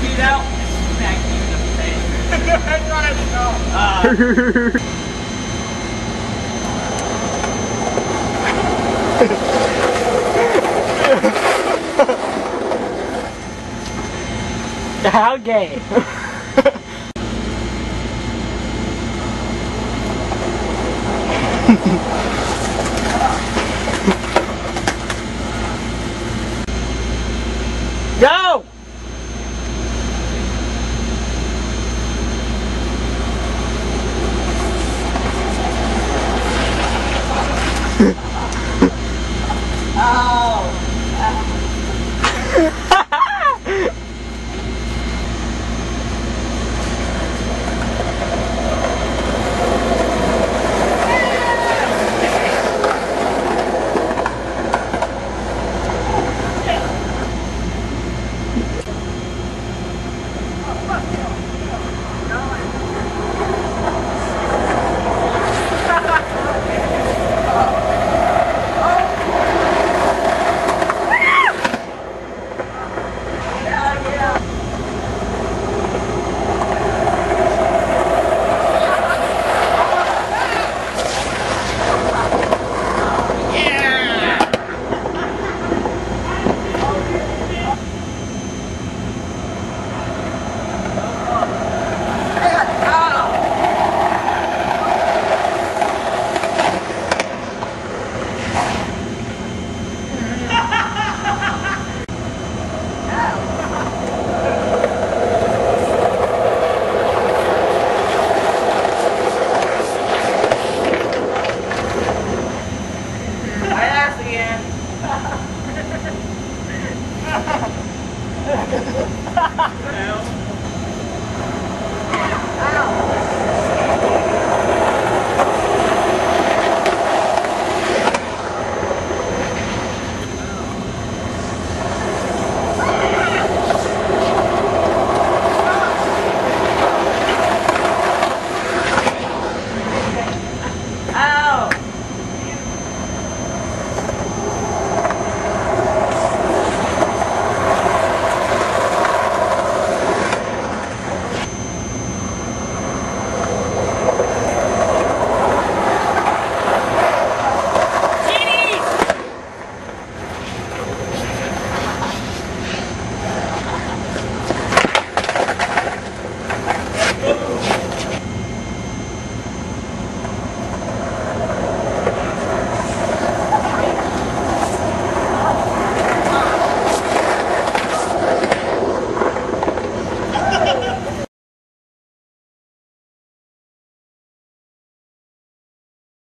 feet out, smack you in the face. That's what I. Uh, How gay? Oh. Uh. now.